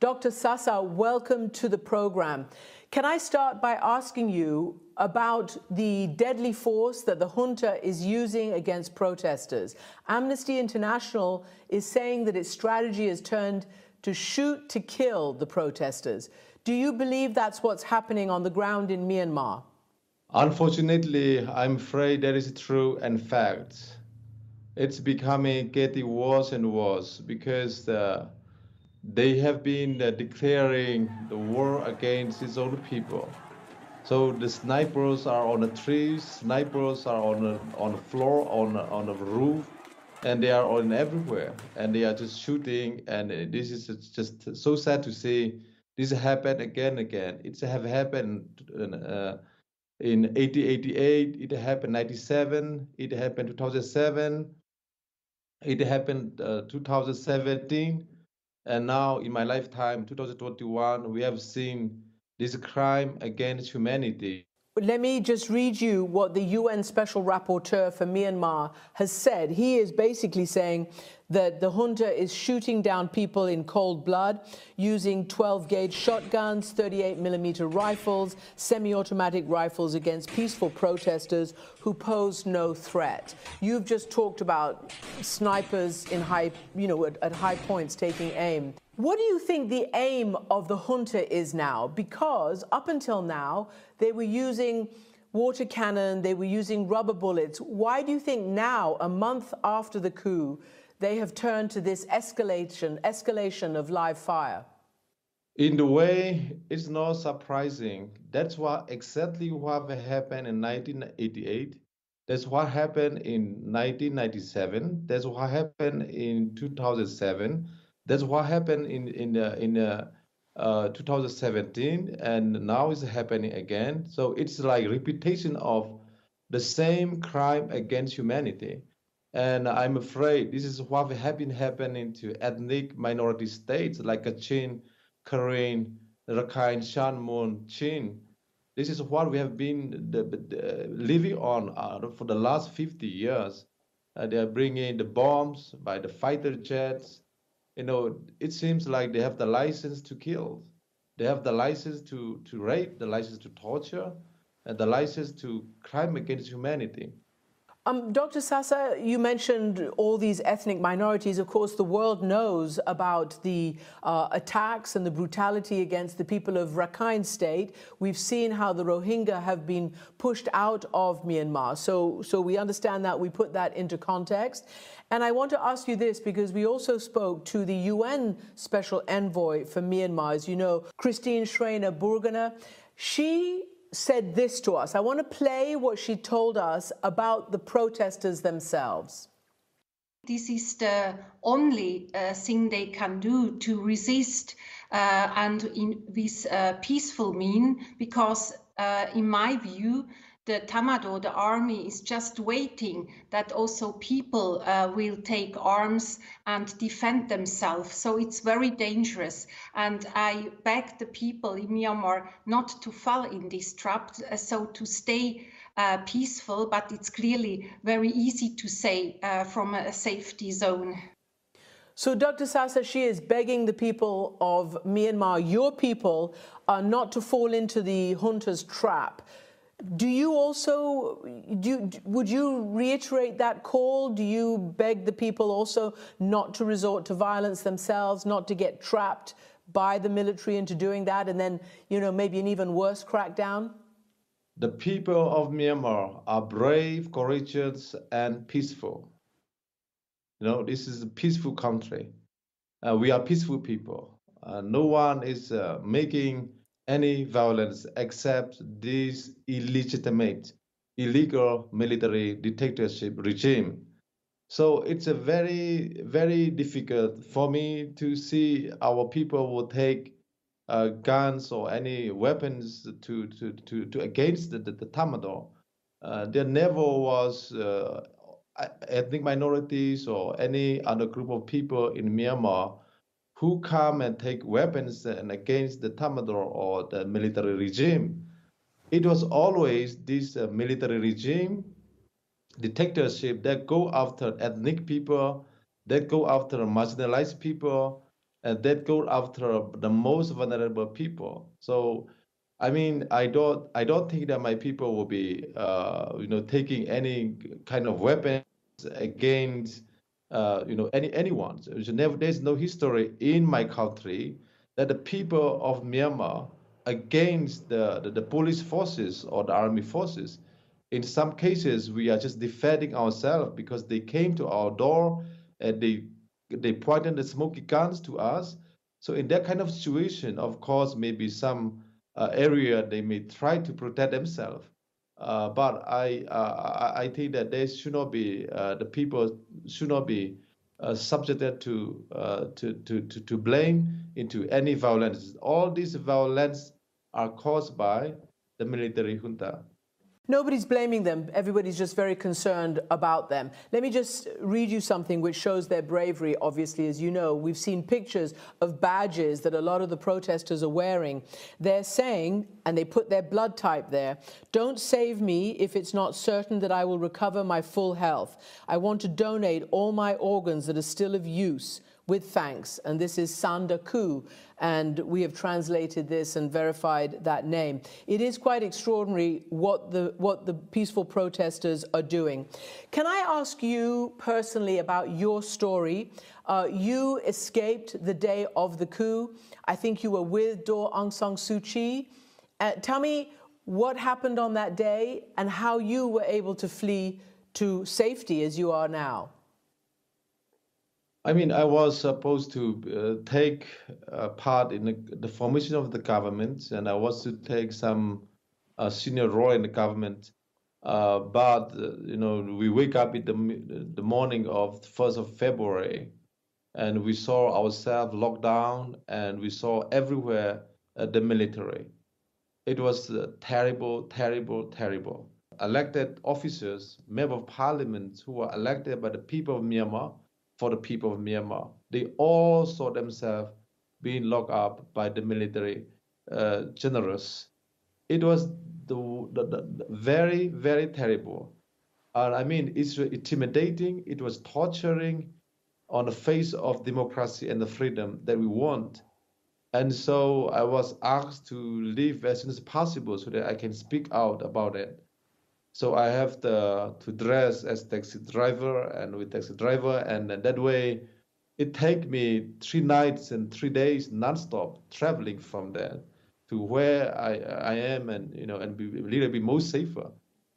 Dr. Sasa, welcome to the program. Can I start by asking you about the deadly force that the junta is using against protesters? Amnesty International is saying that its strategy has turned to shoot to kill the protesters. Do you believe that's what's happening on the ground in Myanmar? Unfortunately, I'm afraid that is true and fact. It's becoming getting worse and worse because uh, they have been uh, declaring the war against its own people. So the snipers are on the trees, snipers are on the, on the floor, on the, on the roof, and they are on everywhere, and they are just shooting. And this is just so sad to see. This happened again and again. It have happened uh, in 1888. It happened 97. It happened 2007. It happened uh, 2017 and now, in my lifetime, 2021, we have seen this crime against humanity. Let me just read you what the UN Special Rapporteur for Myanmar has said. He is basically saying that the junta is shooting down people in cold blood using 12 gauge shotguns, 38 millimeter rifles, semi automatic rifles against peaceful protesters who pose no threat. You've just talked about snipers in high, you know, at, at high points taking aim. What do you think the aim of the junta is now? Because up until now, they were using water cannon, they were using rubber bullets. Why do you think now, a month after the coup, they have turned to this escalation, escalation of live fire? In the way, it's not surprising. That's what exactly what happened in 1988. That's what happened in 1997. That's what happened in 2007. That's what happened in in in uh, 2017, and now it's happening again. So it's like repetition of the same crime against humanity. And I'm afraid this is what has been happening to ethnic minority states like Kachin, Karen, Rakhine, Shan, Chin. This is what we have been the, the, living on uh, for the last 50 years. Uh, they are bringing the bombs by the fighter jets. You know, it seems like they have the license to kill. They have the license to, to rape, the license to torture, and the license to crime against humanity. Um, Dr. Sasa, you mentioned all these ethnic minorities. Of course, the world knows about the uh, attacks and the brutality against the people of Rakhine State. We've seen how the Rohingya have been pushed out of Myanmar. So, so we understand that. We put that into context. And I want to ask you this because we also spoke to the UN Special Envoy for Myanmar, as you know, Christine Schraner Burgener. She said this to us. I want to play what she told us about the protesters themselves. This is the only uh, thing they can do to resist uh, and in this uh, peaceful mean, because uh, in my view, the Tatmadaw, the army, is just waiting that also people uh, will take arms and defend themselves. So it's very dangerous. And I beg the people in Myanmar not to fall in this trap, uh, so to stay uh, peaceful, but it's clearly very easy to say uh, from a safety zone. So Dr. Sasa, she is begging the people of Myanmar, your people, uh, not to fall into the junta's trap. Do you also, do, would you reiterate that call? Do you beg the people also not to resort to violence themselves, not to get trapped by the military into doing that, and then, you know, maybe an even worse crackdown? The people of Myanmar are brave, courageous, and peaceful. You know, this is a peaceful country. Uh, we are peaceful people. Uh, no one is uh, making any violence except this illegitimate, illegal military dictatorship regime. So it's a very, very difficult for me to see our people will take uh, guns or any weapons to to to, to against the, the, the Tatmadaw. Uh, there never was uh, ethnic minorities or any other group of people in Myanmar who come and take weapons and against the Tatmadaw or the military regime. It was always this uh, military regime, dictatorship that go after ethnic people, that go after marginalized people, and that go after the most vulnerable people. So, I mean, I don't, I don't think that my people will be, uh, you know, taking any kind of weapons against, uh, you know, any anyone. There's never, there's no history in my country that the people of Myanmar against the, the, the police forces or the army forces. In some cases, we are just defending ourselves because they came to our door and they they pointed the smoky guns to us. So in that kind of situation, of course, maybe some uh, area they may try to protect themselves. Uh, but I uh, I think that they should not be uh, the people should not be uh, subjected to, uh, to to to to blame into any violence. All these violence are caused by the military junta. Nobody's blaming them. Everybody's just very concerned about them. Let me just read you something which shows their bravery, obviously, as you know. We've seen pictures of badges that a lot of the protesters are wearing. They're saying, and they put their blood type there, don't save me if it's not certain that I will recover my full health. I want to donate all my organs that are still of use with thanks. And this is Sanda Ku, and we have translated this and verified that name. It is quite extraordinary what the, what the peaceful protesters are doing. Can I ask you personally about your story? Uh, you escaped the day of the coup. I think you were with Daw Aung San Suu Kyi. Uh, tell me what happened on that day and how you were able to flee to safety as you are now. I mean, I was supposed to uh, take uh, part in the, the, formation of the government, and I was to take some uh, senior role in the government. Uh, but uh, you know, we wake up in the the morning of the first of February, and we saw ourselves locked down, and we saw everywhere uh, the military. It was terrible, terrible, terrible. Elected officers, member of parliament, who were elected by the people of Myanmar for the people of Myanmar. They all saw themselves being locked up by the military uh, generals. It was the, the, the, very, very terrible. And I mean, it's intimidating. It was torturing on the face of democracy and the freedom that we want. And so I was asked to leave as soon as possible so that I can speak out about it. So I have the, to dress as taxi driver and with taxi driver, and, and that way, it take me three nights and three days nonstop traveling from there to where I I am, and you know, and be a little bit more safer.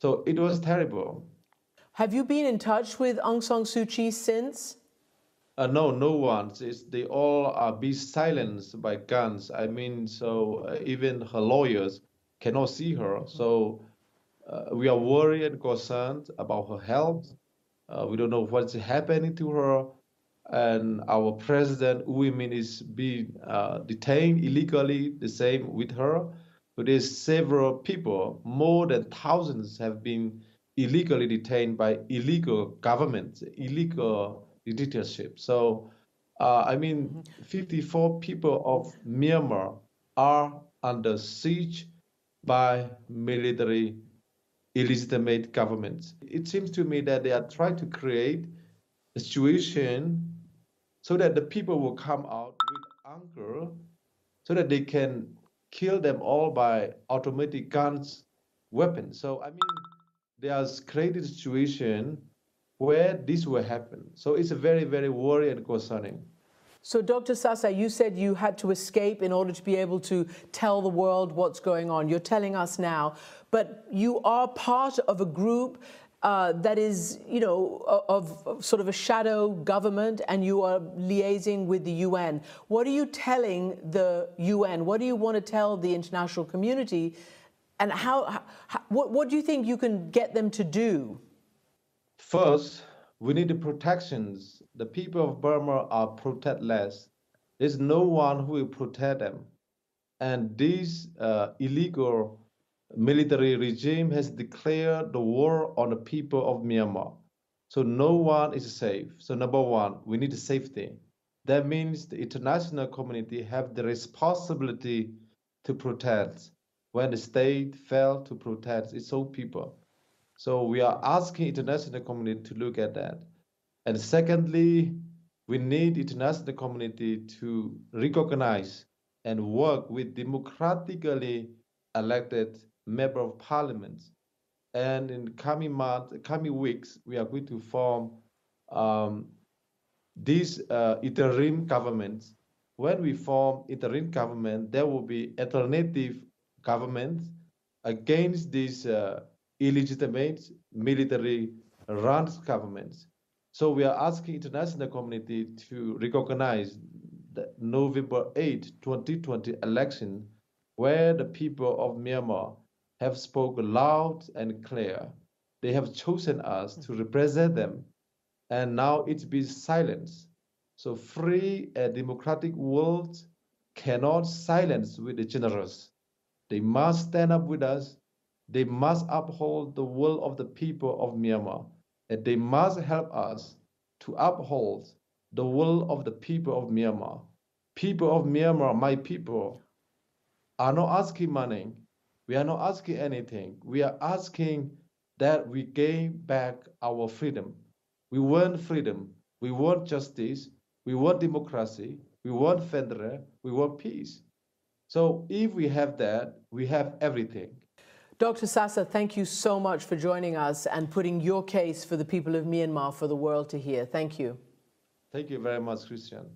So it was terrible. Have you been in touch with Aung San Suu Kyi since? Uh, no, no one. It's, they all are be silenced by guns. I mean, so uh, even her lawyers cannot see her. So we are worried and concerned about her health. Uh, we don't know what's happening to her. And our president, Wu Min, is being uh, detained illegally, the same with her. But there's several people, more than thousands, have been illegally detained by illegal governments, illegal dictatorship. So, uh, I mean, mm-hmm. 54 people of Myanmar are under siege by military illegitimate governments. It seems to me that they are trying to create a situation so that the people will come out with anger so that they can kill them all by automatic guns weapons. So I mean they are created a situation where this will happen. So it's a very, very worrying and concerning. So, Dr. Sasa, you said you had to escape in order to be able to tell the world what's going on. You're telling us now, but you are part of a group uh, that is, you know, of, of, sort of a shadow government, and you are liaising with the UN. What are you telling the UN? What do you want to tell the international community? And how, how what, what do you think you can get them to do? First, we need protections the people of Burma are protectless. There's no one who will protect them. And this uh, illegal military regime has declared the war on the people of Myanmar. So no one is safe. So number one, we need safety. That means the international community have the responsibility to protect when the state failed to protect its own people. So we are asking international community to look at that. And secondly, we need international community to recognize and work with democratically elected member of parliament. And in coming months, coming weeks, we are going to form um, this uh, interim government. When we form interim government, there will be alternative government against this uh, illegitimate military run governments. So we are asking international community to recognize the November 8, 2020 election where the people of Myanmar have spoken loud and clear. They have chosen us to represent them and now it's been silenced. So free and democratic world cannot silence with the generous. They must stand up with us. They must uphold the will of the people of Myanmar. And they must help us to uphold the will of the people of Myanmar. People of Myanmar, my people, are not asking money. We are not asking anything. We are asking that we gain back our freedom. We want freedom. We want justice. We want democracy. We want federal. We want peace. So if we have that, we have everything. Dr. Sasa, thank you so much for joining us and putting your case for the people of Myanmar for the world to hear. Thank you. Thank you very much, Christiane.